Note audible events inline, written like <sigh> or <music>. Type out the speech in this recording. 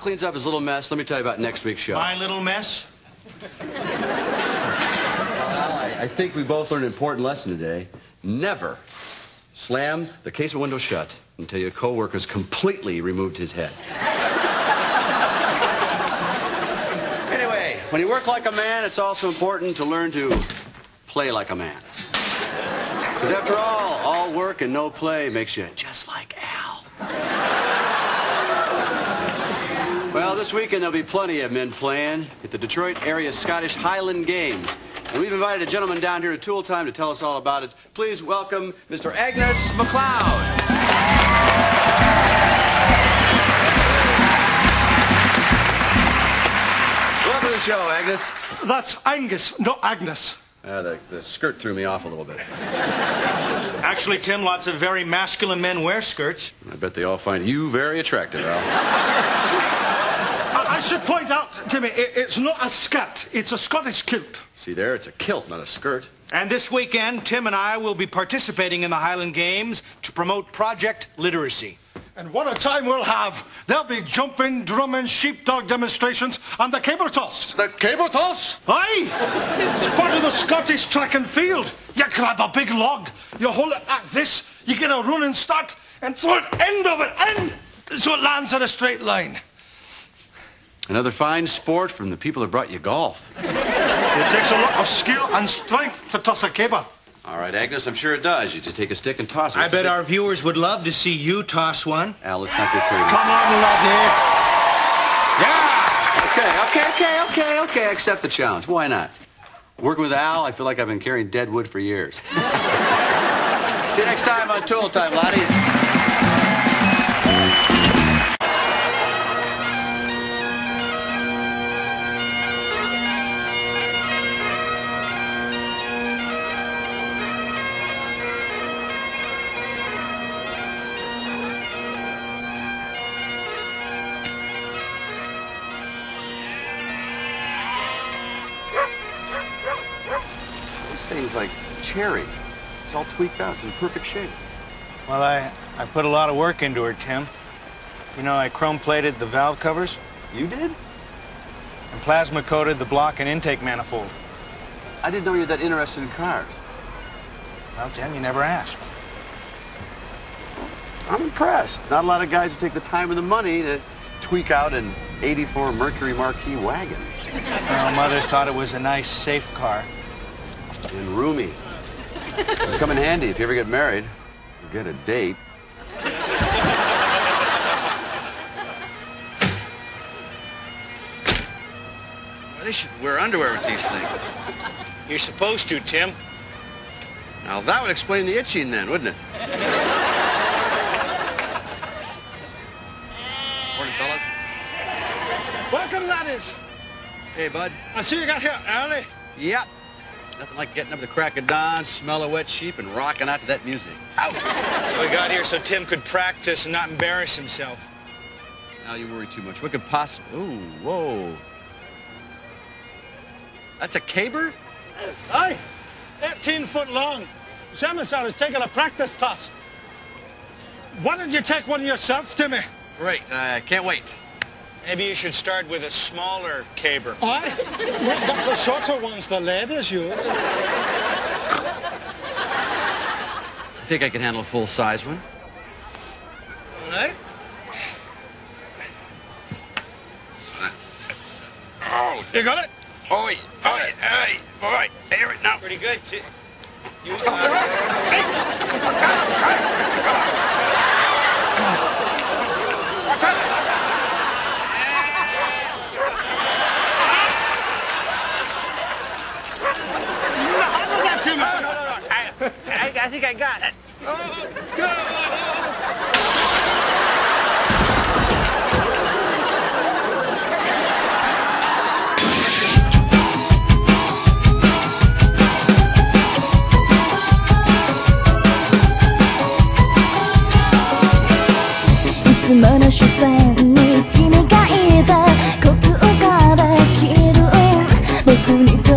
cleans up his little mess, let me tell you about next week's show. My little mess? I think we both learned an important lesson today. Never slam the casement window shut until your coworker's completely removed his head. anyway, when you work like a man, it's also important to learn to play like a man. Because after all, all work and no play makes you just like Al. This weekend there'll be plenty of men playing at the Detroit area Scottish Highland Games. And we've invited a gentleman down here at Tool Time to tell us all about it. Please welcome Mr. Agnes McLeod. Welcome to the show, Agnes. That's Angus, not Agnes. Uh, the, the skirt threw me off a little bit. Actually, Tim, lots of very masculine men wear skirts. I bet they all find you very attractive, Al. <laughs> I, should point out, Timmy, it, it's not a skirt, it's a Scottish kilt. See there, it's a kilt, not a skirt. And this weekend, Tim and I will be participating in the Highland Games to promote Project Literacy. And what a time we'll have. There'll be jumping, drumming, sheepdog demonstrations, and the caber toss. The caber toss? Aye! It's part of the Scottish track and field. You grab a big log, you hold it like this, you get a running start, and throw it end of it end, so it lands in a straight line. Another fine sport from the people that brought you golf. It takes a lot of skill and strength to toss a caber. All right, Agnes, I'm sure it does. You just take a stick and toss it. I It's bet big- our viewers would love to see you toss one. Al, let's not get crazy. Come on, laddie. Yeah! Okay, okay, okay, okay, okay. I accept the challenge. Why not? Working with Al, I feel like I've been carrying dead wood for years. <laughs> See you next time on Tool Time, laddies. Thing's like cherry. It's all tweaked out. It's in perfect shape. Well, I, I put a lot of work into her, Tim. You know, I chrome-plated the valve covers You did? and plasma-coated the block and intake manifold. I didn't know you were that interested in cars. Well, Tim, you never asked. I'm impressed. Not a lot of guys who take the time and the money to tweak out an 84 Mercury Marquis wagon. Well, Mother thought it was a nice, safe car. And roomy. It'll come in handy if you ever get married or get a date. Well, they should wear underwear with these things. You're supposed to, Tim. Now, that would explain the itching then, wouldn't it? Morning, fellas. Welcome, laddies. Hey, bud. I see you got here early. Yep. Nothing like getting up at the crack of dawn, smell of wet sheep, and rocking out to that music. Out! We got here so Tim could practice and not embarrass himself. Now you worry too much. What could possibly... Ooh, whoa. That's a caber? Aye, 18 foot long. Semisar is taking a practice toss. Why don't you take one yourself, Timmy? Great. I can't wait. Maybe you should start with a smaller caber. I? we've got the shorter ones the ladies use. You think I can handle a full-size one? All right. Oh, You got it? oi, oi, oi, oi. Hear it now. Pretty good, Tim. You, uh, Jimmy. I, I, I think I got it. Thank you.